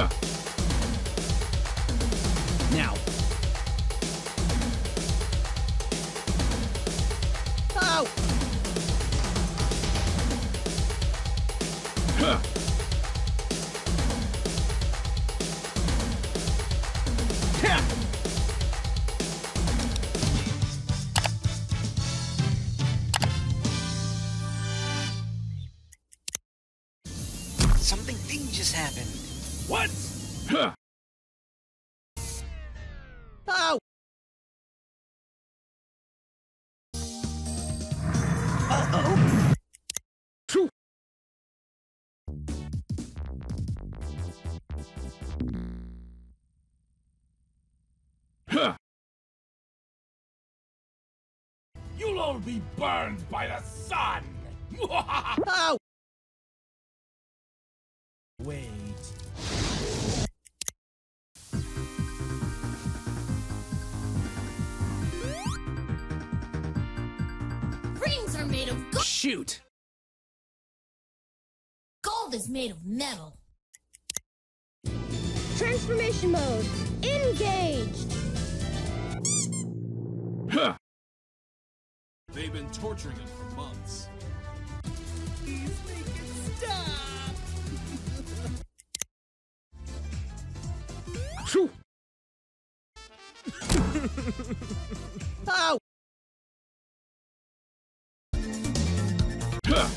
Ugh. Now. Oh! Huh. Something thing just happened. What? Oh! Uh-oh. You'll all be burned by the sun! Oh! Rings are made of gold. Shoot! Gold is made of metal. Transformation mode. Engaged. They've been torturing him for months. Please make it stop. Oh! Well,